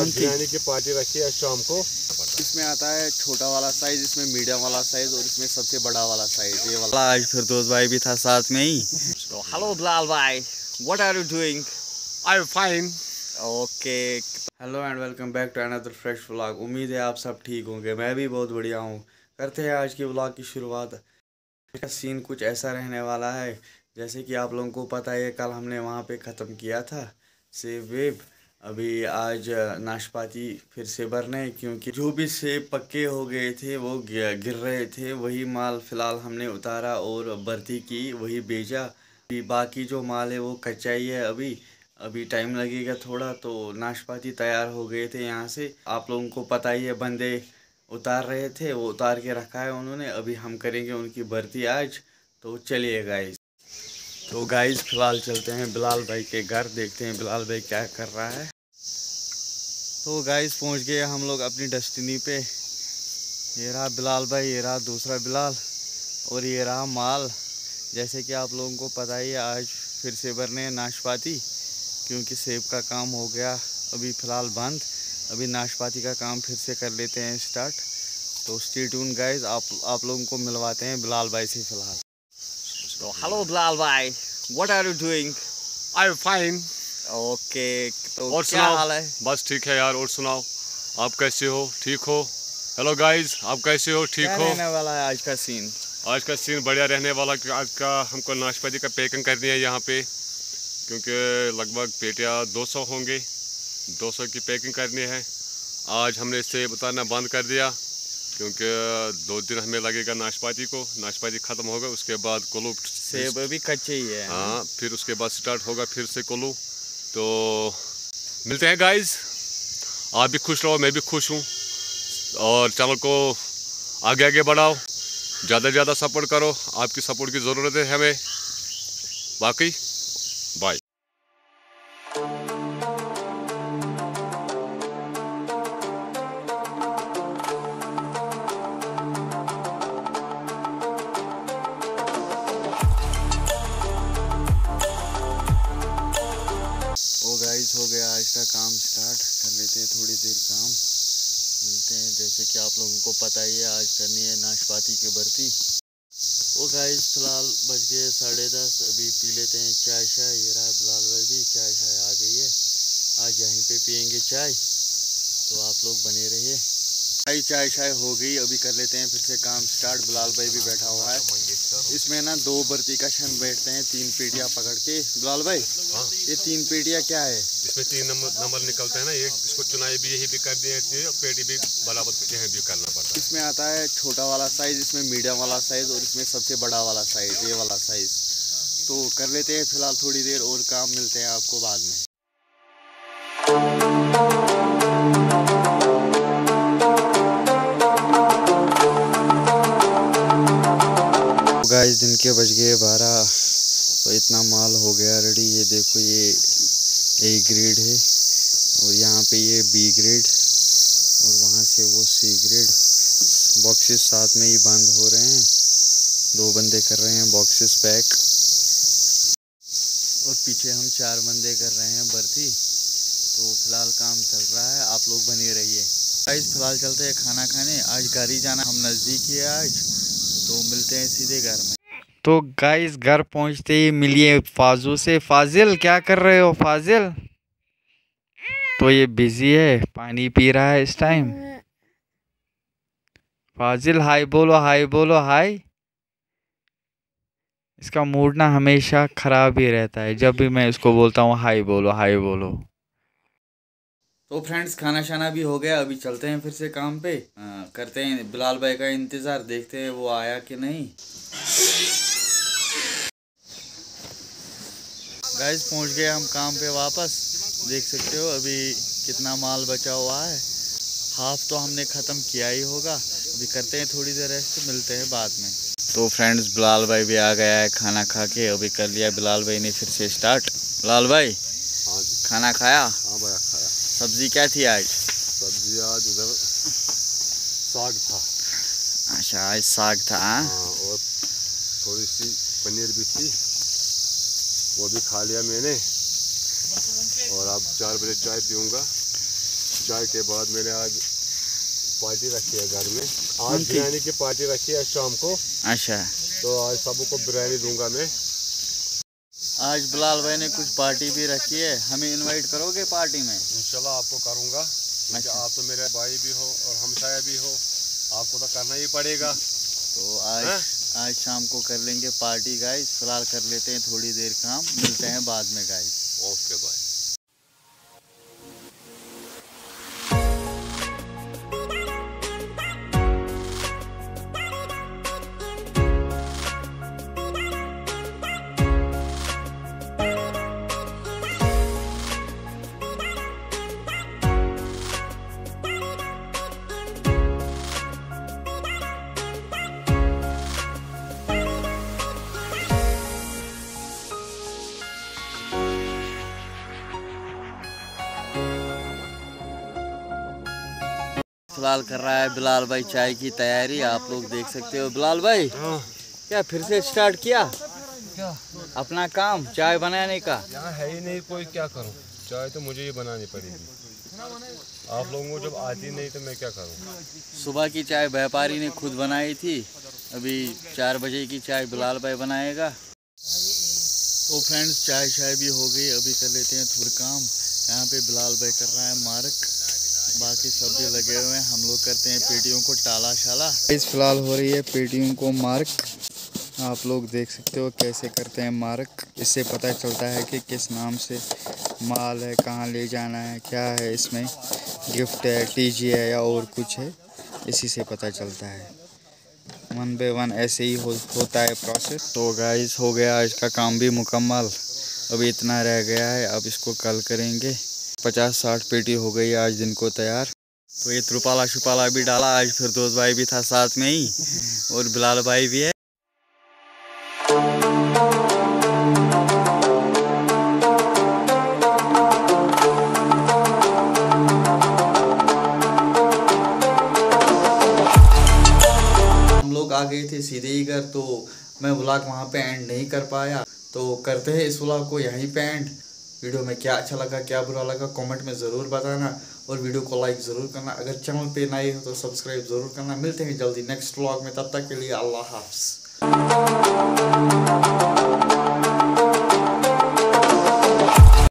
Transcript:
आज बिरयानी की पार्टी रखी है शाम को। इसमें आता है छोटा वाला साइज़ इसमें मीडियम वाला साइज़ और इसमें सबसे बड़ा वाला साइज़ ये वाला। आज फिर दोस्त भाई भी था साथ में ही। Hello Bilal bhai. What are you doing? I fine okay hello and welcome back to another fresh vlog उम्मीद है आप सब ठीक होंगे मैं भी बहुत बढ़िया हूँ। करते हैं आज की व्लॉग की शुरुआत। सीन कुछ ऐसा रहने वाला है। जैसे कि आप लोगों को पता है, कल हमने वहाँ पे ख़त्म किया था, सेब वेब। अभी आज नाशपाती फिर से भरने क्योंकि जो भी सेब पक्के हो गए थे, वो गिर रहे थे, वही माल फ़िलहाल हमने उतारा और भर्ती की, वही बेचा। अभी बाकी जो माल है, वो कच्चा ही है अभी। अभी टाइम लगेगा थोड़ा तो नाशपाती तैयार हो गए थे यहाँ से। आप लोगों को पता ही है, बंदे उतार रहे थे, वो उतार के रखा है उन्होंने। अभी हम करेंगे उनकी भर्ती आज। तो चलिए गाइस तो गाइस फ़िलहाल चलते हैं बिलाल भाई के घर, देखते हैं बिलाल भाई क्या कर रहा है। तो गाइस पहुँच गए हम लोग अपनी डेस्टिनी पे। ये रहा बिलाल भाई, ये रहा दूसरा बिलाल, और ये रहा माल। जैसे कि आप लोगों को पता ही है, आज फिर से भरने हैं नाशपाती, क्योंकि सेब का काम हो गया अभी फ़िलहाल बंद। अभी नाशपाती का काम फिर से कर लेते हैं स्टार्ट तो स्टे ट्यून गाइस आप आप लोगों को मिलवाते हैं बिलाल भाई से फ़िलहाल। So, hello Bilal bhai. What are you doing? I fine okay तो और क्या सुनाओ? हाल है बस ठीक है यार और सुनाओ? आप कैसे हो? ठीक हो? हेलो गाइस आप कैसे हो? ठीक हो? रहने वाला है आज का सीन आज का सीन बढ़िया रहने वाला कि आज का हमको नाशपाती का पैकिंग करनी है यहाँ पे। क्योंकि लगभग पेटियाँ 200 होंगे। 200 की पैकिंग करनी है। आज हमने इसे उतारना बंद कर दिया। क्योंकि दो दिन हमें लगेगा नाशपाती को नाशपाती ख़त्म होगा उसके बाद कुल्लू सेब अभी कच्चे ही है। हाँ फिर उसके बाद स्टार्ट होगा फिर से कुल्लू तो मिलते हैं गाइस आप भी खुश रहो मैं भी खुश हूँ। और चैनल को आगे आगे बढ़ाओ। ज़्यादा से ज़्यादा सपोर्ट करो। आपकी सपोर्ट की ज़रूरत है हमें। बाकी देर काम। मिलते हैं। जैसे कि आप लोगों को पता ही है, आज करनी है, नाशपाती की भर्ती। वो गाइस फ़िलहाल बज गए साढ़े दस। अभी पी लेते हैं चाय शाय। ये रहा बिलाल भाई भी। चाय शाय आ गई है। आज यहीं पे पियेंगे चाय। तो आप लोग बने रहिए। चाय शाय हो गई। अभी कर लेते हैं फिर से काम स्टार्ट बिलाल भाई भी बैठा हुआ है। इसमें ना दो बर्ती का क्षण बैठते हैं तीन पेटियाँ पकड़ के। बिलाल भाई हाँ। ये तीन पेटियाँ क्या है? इसमें तीन नंबर नंबर निकलते हैं ना ये इसको चुनाई भी यही भी कर दिए पेटी भी बराबर यहीं भी करना पड़ता है। इसमें आता है छोटा वाला साइज़ इसमें मीडियम वाला साइज़ और इसमें सबसे बड़ा वाला साइज़ ये वाला साइज़ तो कर लेते हैं फ़िलहाल थोड़ी देर और काम मिलते हैं आपको बाद में। गाइस, दिन के बज गए बारह। तो इतना माल हो गया रेडी ये देखो, ये ए ग्रेड है और यहाँ पे ये बी ग्रेड और वहाँ से वो सी ग्रेड बॉक्सेस साथ में ही बंद हो रहे हैं। दो बंदे कर रहे हैं बॉक्सेस पैक और पीछे हम चार बंदे कर रहे हैं भर्ती। तो फ़िलहाल काम चल रहा है। आप लोग बने रहिए। गाइस फ़िलहाल चलते हैं खाना खाने। आज गाड़ी जाना हम नज़दीक ही है आज। तो मिलते हैं सीधे घर में। तो गाइस घर पहुँचते ही मिलिए फाजू से। फाजिल, क्या कर रहे हो फाजिल? तो ये बिज़ी है, पानी पी रहा है इस टाइम फाजिल हाय बोलो हाय बोलो हाय इसका मूड ना हमेशा ख़राब ही रहता है। जब भी मैं इसको बोलता हूँ हाय बोलो हाय बोलो। तो फ्रेंड्स खाना शाना भी हो गया अभी चलते हैं फिर से काम पे। आ, करते हैं बिलाल भाई का इंतज़ार देखते हैं वो आया कि नहीं। गाइस पहुँच गए हम काम पे वापस। देख सकते हो अभी कितना माल बचा हुआ है। हाफ़ तो हमने ख़त्म किया ही होगा। अभी करते हैं थोड़ी देर रेस्ट मिलते हैं बाद में। तो फ्रेंड्स बिलाल भाई भी आ गया है खाना खा के। अभी कर लिया बिलाल भाई ने फिर से स्टार्ट बिलाल भाई हाँ खाना खाया? हाँ भैया सब्ज़ी क्या थी आज? सब्ज़ी आज उधर साग था। अच्छा आज साग था हाँ? हाँ और थोड़ी सी पनीर भी थी। वो भी खा लिया मैंने। और अब चार बजे चाय पीऊँगा। चाय के बाद मैंने आज पार्टी रखी है घर में। आज बिरयानी की पार्टी रखी है शाम को। अच्छा। तो आज सबको बिरयानी दूँगा मैं। आज बिलाल भाई ने कुछ पार्टी भी रखी है। हमें इनवाइट करोगे पार्टी में? इंशाल्लाह आपको करूँगा। अच्छा। आप तो मेरे भाई भी हो और हमसाया भी हो। आपको तो करना ही पड़ेगा। तो आज है? आज शाम को कर लेंगे पार्टी गाइस फ़िलहाल कर लेते हैं थोड़ी देर काम। मिलते हैं बाद में गाइस ओके बाय फ़िलहाल कर रहा है बिलाल भाई चाय की तैयारी आप लोग देख सकते हो। बिलाल भाई क्या फिर से स्टार्ट किया? क्या? अपना काम चाय बनाने का? यहाँ है ही नहीं कोई क्या करूँ? चाय तो मुझे ही बनानी पड़ेगी। आप लोगों को जब आती नहीं तो मैं क्या करूँ? सुबह की चाय व्यापारी ने खुद बनाई थी अभी चार बजे की चाय बिलाल भाई बनाएगा। तो फ्रेंड्स चाय चाय भी हो गई अभी कर लेते हैं थोड़ा काम। यहाँ पे बिलाल भाई कर रहा है मार्क। बाकी सब भी लगे हुए हैं। हम लोग करते हैं पेटियों को टाला शाला इस फ़िलहाल हो रही है पेटियों को मार्क। आप लोग देख सकते हो कैसे करते हैं मार्क। इससे पता चलता है कि किस नाम से माल है कहाँ ले जाना है क्या है इसमें। गिफ्ट है टीजी है या और कुछ है। इसी से पता चलता है। वन बाई वन ऐसे ही हो, होता है प्रोसेस तो गाइस हो गया आज का काम भी मुकम्मल। अभी इतना रह गया है अब इसको कल करेंगे। पचास साठ पेटी हो गई आज दिन को तैयार। तो ये त्रुपाला शुपाला भी डाला, आज फिर दोस्त भाई भी था साथ में ही, और बिलाल भाई भी है। हम लोग आ गए थे सीधे ही घर तो मैं व्लॉग वहाँ पे एंड नहीं कर पाया। तो करते हैं इस व्लॉग को, यहीं पे एंड वीडियो में क्या अच्छा लगा, क्या बुरा लगा कमेंट में ज़रूर बताना और वीडियो को लाइक ज़रूर करना। अगर चैनल पे नए हो तो सब्सक्राइब ज़रूर करना। मिलते हैं जल्दी नेक्स्ट व्लॉग में, तब तक के लिए अल्लाह हाफ्स